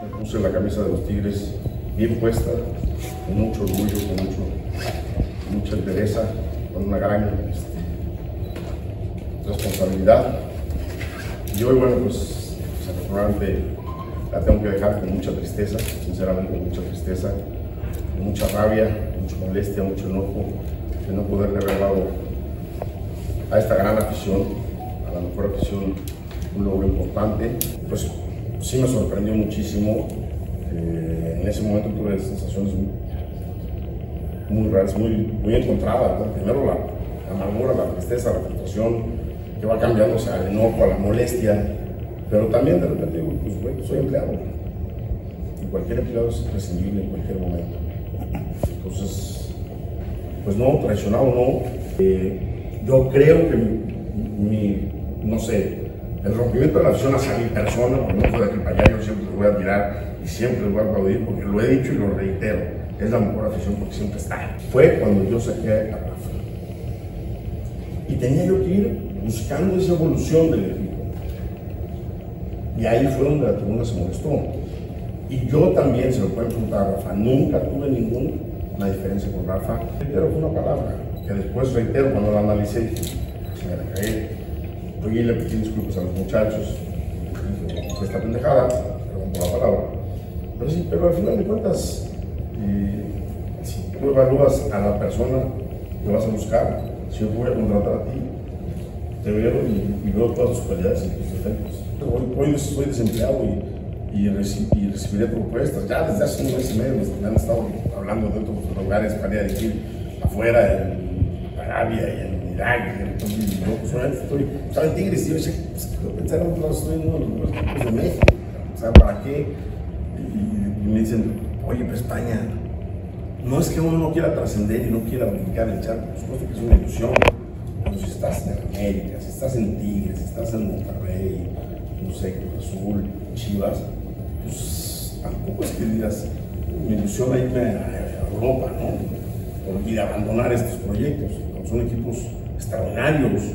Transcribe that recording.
Me puse la camisa de los Tigres bien puesta, con mucho orgullo, con mucho, mucha entereza, con una gran este, responsabilidad. Y hoy, bueno, pues desafortunadamente la tengo que dejar con mucha tristeza, sinceramente con mucha tristeza, con mucha rabia, mucha molestia, mucho enojo de no poderle haber dado a esta gran afición, a la mejor afición, un logro importante. Pues sí me sorprendió muchísimo. Eh, en ese momento tuve sensaciones muy, muy raras, muy, muy encontradas. Primero la, amargura, la tristeza, la frustración, que va cambiando o sea, al enojo, la molestia. Pero también de repente digo, pues bueno, soy empleado. Y cualquier empleado es prescindible en cualquier momento. Entonces, pues no, traicionado no. Eh, yo creo que mi, no sé, el rompimiento de la afición hacia mi persona, porque no de aquí para allá, yo siempre los voy a admirar y siempre los voy a aplaudir, porque lo he dicho y lo reitero, es la mejor afición porque siempre está. Fue cuando yo saqué a Rafa. Y tenía yo que ir buscando esa evolución del equipo. Y ahí fue donde la tribuna se molestó. Y yo también, se lo pueden preguntar a Rafa, nunca tuve ninguna diferencia con Rafa, pero fue una palabra que después reitero cuando la analicé, se me la. Fui y le pedí disculpas a los muchachos, dije, esta pendejada, perdón por la palabra. Pero sí, pero al final de cuentas, eh, si tú evalúas a la persona que vas a buscar, si yo te voy a contratar a ti, te veo y, veo todas tus cualidades y tus defectos. Hoy, hoy soy desempleado y, y, y, recibiré propuestas. Ya desde hace un mes y medio me han estado hablando de otros lugares para ir a decir afuera, en Arabia y en Pues, estoy, en y yo pues, estoy en uno de los mejores equipos de México. ¿para qué? Y, me dicen, oye, pues España, no es que uno no quiera trascender y no quiera brincar el charco, por supuesto que es una ilusión. Pero si estás en América, si estás en Tigres, si estás en Monterrey, no sé, Cruz Azul, Chivas, pues tampoco es que digas, mi ilusión es irme a Europa, ¿no? Y de abandonar estos proyectos. Son equipos extraordinarios,